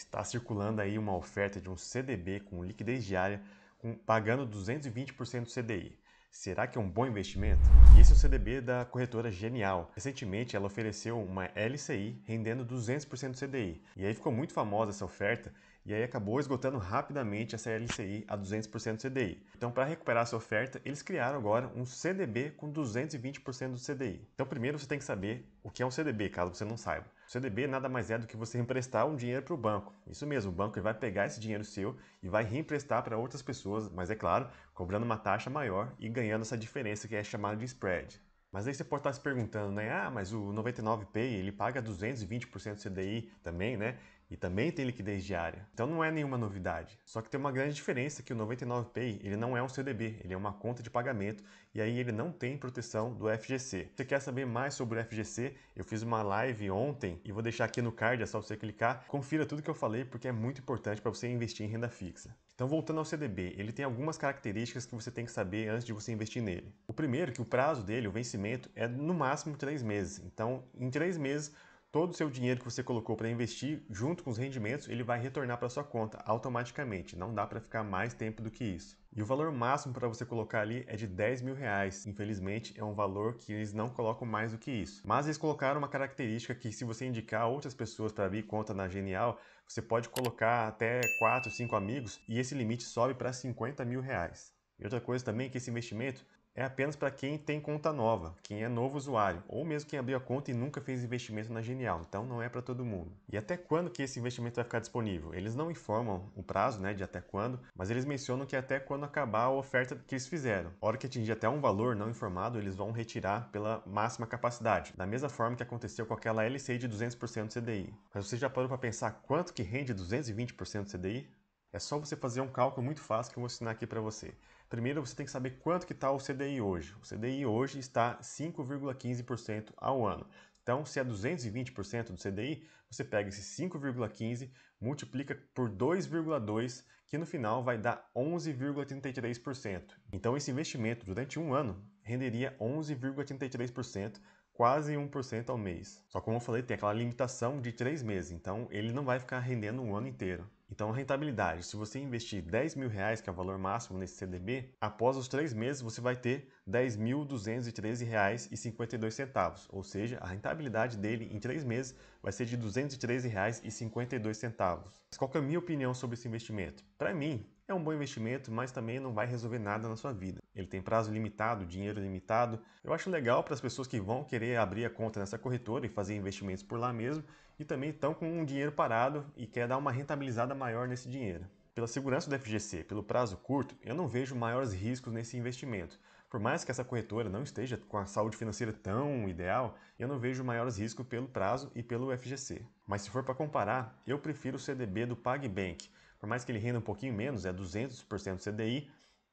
está circulando aí uma oferta de um CDB com liquidez diária com, pagando 220% do CDI. Será que é um bom investimento? Esse é o CDB da corretora Genial. Recentemente ela ofereceu uma LCI rendendo 200% do CDI. E aí ficou muito famosa essa oferta e aí acabou esgotando rapidamente essa LCI a 200% do CDI. Então, para recuperar essa oferta, eles criaram agora um CDB com 220% do CDI. Então, primeiro você tem que saber o que é um CDB, caso você não saiba. O CDB nada mais é do que você emprestar um dinheiro para o banco. Isso mesmo, o banco vai pegar esse dinheiro seu e vai reemprestar para outras pessoas, mas é claro, cobrando uma taxa maior e ganhando essa diferença que é chamada de spread. Mas aí você pode estar se perguntando, né? Ah, mas o 99Pay, ele paga 220% do CDI também, né? E também tem liquidez diária. Então não é nenhuma novidade. Só que tem uma grande diferença que o 99Pay ele não é um CDB, ele é uma conta de pagamento e aí ele não tem proteção do FGC. Se você quer saber mais sobre o FGC, eu fiz uma live ontem e vou deixar aqui no card, é só você clicar. Confira tudo que eu falei porque é muito importante para você investir em renda fixa. Então voltando ao CDB, ele tem algumas características que você tem que saber antes de você investir nele. O primeiro que o prazo dele, o vencimento, é no máximo três meses. Então em três meses todo o seu dinheiro que você colocou para investir, junto com os rendimentos, ele vai retornar para sua conta automaticamente. Não dá para ficar mais tempo do que isso. E o valor máximo para você colocar ali é de 10 mil reais. Infelizmente, é um valor que eles não colocam mais do que isso. Mas eles colocaram uma característica que se você indicar outras pessoas para abrir conta na Genial, você pode colocar até 4, 5 amigos e esse limite sobe para 50 mil reais. E outra coisa também é que esse investimento é apenas para quem tem conta nova, quem é novo usuário, ou mesmo quem abriu a conta e nunca fez investimento na Genial. Então não é para todo mundo. E até quando que esse investimento vai ficar disponível? Eles não informam o prazo, né, de até quando, mas eles mencionam que até quando acabar a oferta que eles fizeram. A hora que atingir até um valor não informado, eles vão retirar pela máxima capacidade, da mesma forma que aconteceu com aquela LCI de 200% do CDI. Mas você já parou para pensar quanto que rende 220% do CDI? É só você fazer um cálculo muito fácil que eu vou ensinar aqui para você. Primeiro você tem que saber quanto que está o CDI hoje. O CDI hoje está 5,15% ao ano. Então, se é 220% do CDI, você pega esse 5,15, multiplica por 2,2, que no final vai dar 11,33%. Então, esse investimento durante um ano renderia 11,33%, quase 1% ao mês. Só como eu falei, tem aquela limitação de 3 meses, então ele não vai ficar rendendo um ano inteiro. Então rentabilidade, se você investir 10 mil reais, que é o valor máximo nesse CDB, após os três meses você vai ter R$ 10.213,52, ou seja, a rentabilidade dele em três meses vai ser de R$ 213,52. Mas qual é a minha opinião sobre esse investimento? Para mim, é um bom investimento, mas também não vai resolver nada na sua vida. Ele tem prazo limitado, dinheiro limitado. Eu acho legal para as pessoas que vão querer abrir a conta nessa corretora e fazer investimentos por lá mesmo e também estão com um dinheiro parado e quer dar uma rentabilizada maior nesse dinheiro. Pela segurança do FGC, pelo prazo curto, eu não vejo maiores riscos nesse investimento. Por mais que essa corretora não esteja com a saúde financeira tão ideal, eu não vejo maiores riscos pelo prazo e pelo FGC. Mas se for para comparar, eu prefiro o CDB do PagBank. Por mais que ele renda um pouquinho menos, é 200% CDI,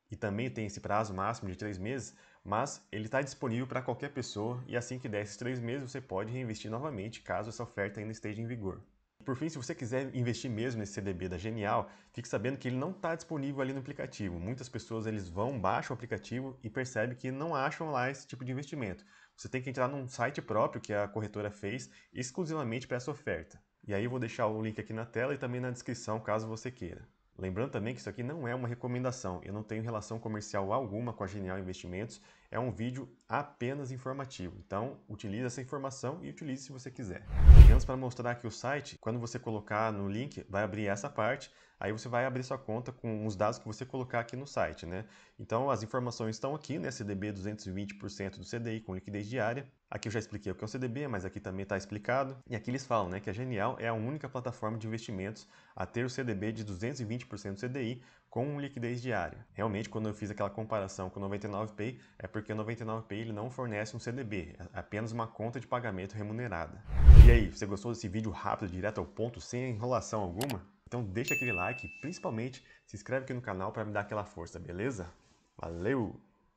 e também tem esse prazo máximo de três meses, mas ele está disponível para qualquer pessoa e assim que der esses três meses você pode reinvestir novamente caso essa oferta ainda esteja em vigor. Por fim, se você quiser investir mesmo nesse CDB da Genial, fique sabendo que ele não está disponível ali no aplicativo. Muitas pessoas eles vão, baixam o aplicativo e percebem que não acham lá esse tipo de investimento. Você tem que entrar num site próprio que a corretora fez exclusivamente para essa oferta. E aí eu vou deixar o link aqui na tela e também na descrição caso você queira. Lembrando também que isso aqui não é uma recomendação, eu não tenho relação comercial alguma com a Genial Investimentos, é um vídeo apenas informativo. Então, utilize essa informação e utilize se você quiser. Apenas para mostrar aqui o site, quando você colocar no link, vai abrir essa parte, aí você vai abrir sua conta com os dados que você colocar aqui no site, né? Então, as informações estão aqui, né? CDB 220% do CDI com liquidez diária. Aqui eu já expliquei o que é o CDB, mas aqui também está explicado. E aqui eles falam, né, que a Genial é a única plataforma de investimentos a ter o CDB de 220% do CDI com liquidez diária. Realmente, quando eu fiz aquela comparação com o 99Pay, é porque o 99Pay ele não fornece um CDB, é apenas uma conta de pagamento remunerada. E aí, você gostou desse vídeo rápido, direto ao ponto, sem enrolação alguma? Então deixa aquele like, principalmente se inscreve aqui no canal para me dar aquela força, beleza? Valeu!